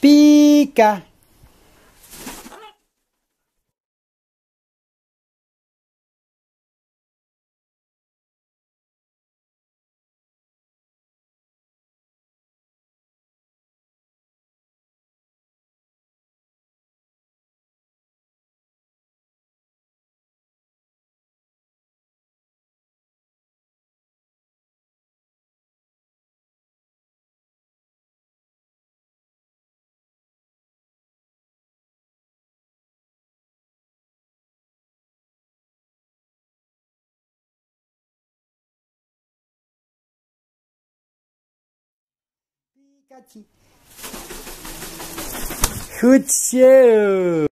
Pica. Goed zo.